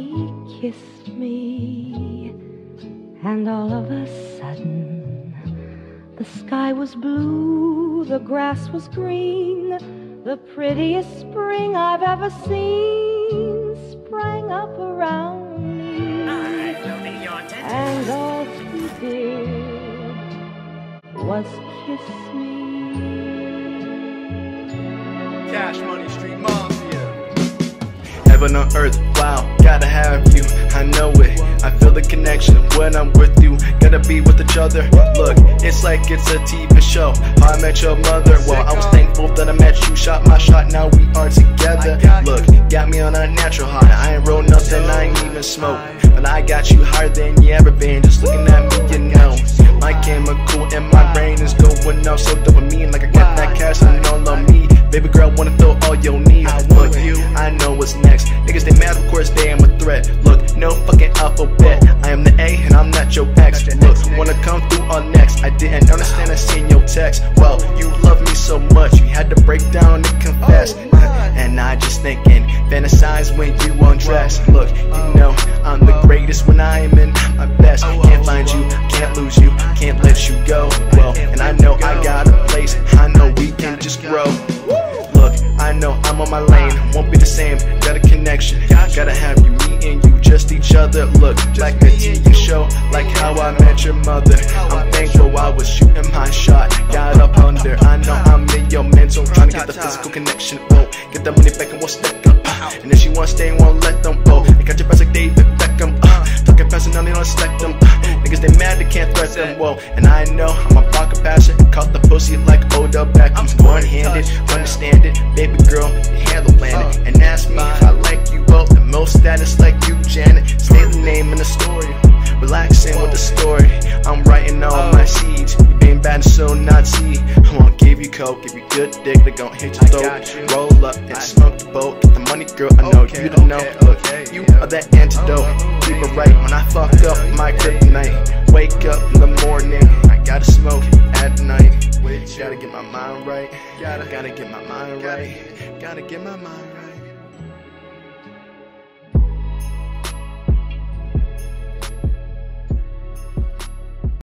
he kissed me, and all of a sudden, the sky was blue, the grass was green, the prettiest spring I've ever seen sprang up around me. And all he did was kiss me. Cash. Heaven on earth, wow, gotta have you. I know it, I feel the connection when I'm with you. Gotta be with each other. Look, it's like it's a TV show. How I met your mother. Well, I was thankful that I met you. Shot my shot, now we are together. Look, got me on a natural high. I ain't roll nothing, I ain't even smoke. But I got you higher than you ever been. Just looking at me, you know. My chemical in my brain is going off so dopamine. Like I got that cash what's next. Niggas, they mad, of course, they am a threat. Look, no fucking alphabet. I am the A and I'm not your ex. Look, wanna come through on next. I didn't understand, I seen your text. Well, you love me so much, you had to break down and confess. And I just thinking, fantasize when you undress. Look, you know, I'm the greatest when I am in my best. Can't find you, can't lose you, can't let you go. Well, and I know I my lane, won't be the same, got a connection. Gotta have you, me and you, just each other. Look, like a TV show, like how I met your mother. I'm thankful I was shooting my shot, got up under. I know I'm in your mental, trying to get the physical connection. Won't get the money back and we'll stack up. Uh, and if she wants stay, won't let them go. They got your pass like David Beckham. Uh, talking fast and now they don't stack them. Uh, niggas they mad, they can't threat them. Whoa, and I know I'm a pocket passer, caught the pussy like Odell Beckham. One handed, understand girl, you handle planet. And ask me if I like you both, the most status like you, Janet. Say the name in the story, relaxing with the story. I'm writing all my seeds. You being bad and so Nazi. I won't give you coke, give you good dick, they gon' hit your throat. Roll up and smoke the boat, get the money, girl. I know you don't know. Look, you are that antidote. Keep it right when I fuck up my kryptonite. Wake up in the morning, Gotta, gotta get my mind right. Gotta get my mind right.